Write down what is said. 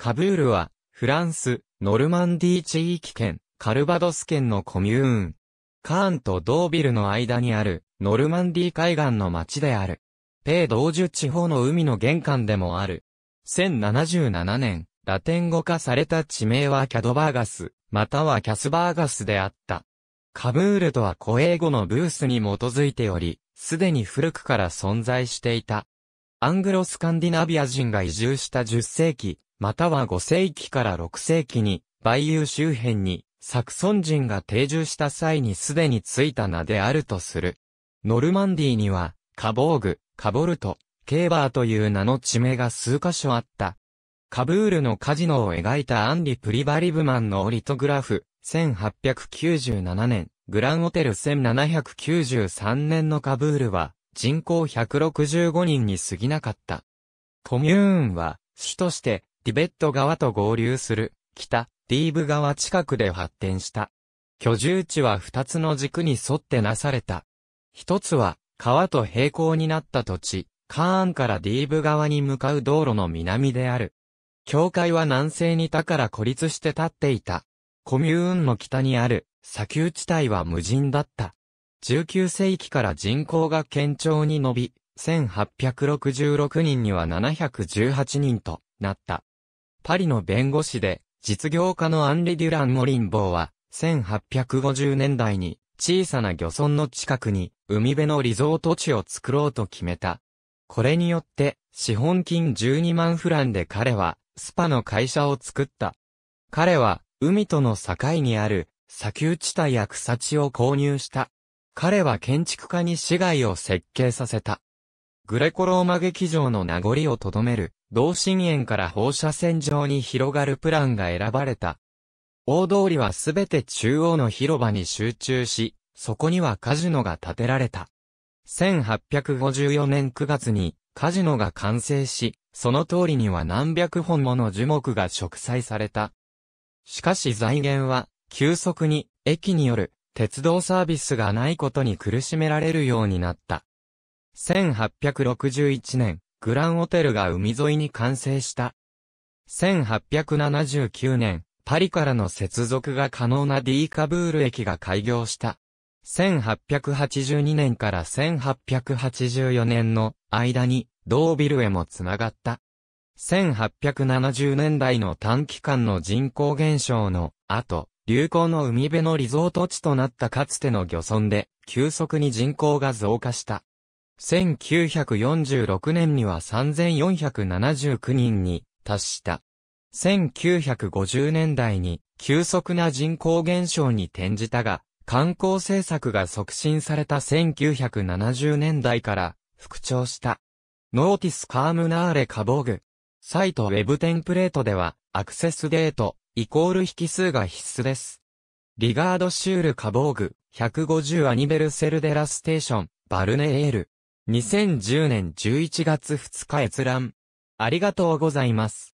カブールは、フランス、ノルマンディ地域圏、カルバドス県のコミューン。カーンとドービルの間にある、ノルマンディ海岸の町である。ペイ同樹地方の海の玄関でもある。1077年、ラテン語化された地名はキャドバーガス、またはキャスバーガスであった。カブールとは古英語のブースに基づいており、すでに古くから存在していた。アングロスカンディナビア人が移住した10世紀、または5世紀から6世紀に、バイユー周辺に、サクソン人が定住した際にすでについた名であるとする。ノルマンディには、カボーグ、カボルト、ケーバーという名の地名が数箇所あった。カブールのカジノを描いたアンリ・プリバリブマンのオリトグラフ、1897年、グランホテル1793年のカブールは、人口165人に過ぎなかった。コミューンは、首都して、ティベット川と合流する、北、ディーブ川近くで発展した。居住地は二つの軸に沿ってなされた。一つは、川と平行になった土地、カーンからディーブ川に向かう道路の南である。教会は南西に他から孤立して立っていた。コミューンの北にある砂丘地帯は無人だった。19世紀から人口が堅調に伸び、1866人には718人となった。パリの弁護士で実業家のアンリ・デュラン・モリンボーは1850年代に小さな漁村の近くに海辺のリゾート地を作ろうと決めた。これによって資本金12万フランで彼はスパの会社を作った。彼は、海との境にある、砂丘地帯や草地を購入した。彼は建築家に市街を設計させた。グレコローマ劇場の名残をとどめる、同心円から放射線上に広がるプランが選ばれた。大通りはすべて中央の広場に集中し、そこにはカジノが建てられた。1854年9月にカジノが完成し、その通りには何百本もの樹木が植栽された。しかし財源は、急速に、駅による、鉄道サービスがないことに苦しめられるようになった。1861年、グランホテルが海沿いに完成した。1879年、パリからの接続が可能なディーカブール駅が開業した。1882年から1884年の間にドービルへもつながった。1870年代の短期間の人口減少の後、流行の海辺のリゾート地となったかつての漁村で、急速に人口が増加した。1946年には3479人に達した。1950年代に急速な人口減少に転じたが、観光政策が促進された1970年代から復調した。ノーティスカームナーレカボーグ。サイトウェブテンプレートでは、アクセスデート、イコール引数が必須です。リガードシュールカボーグ、150アニベルセルデラステーション、バルネエール。2010年11月2日閲覧。ありがとうございます。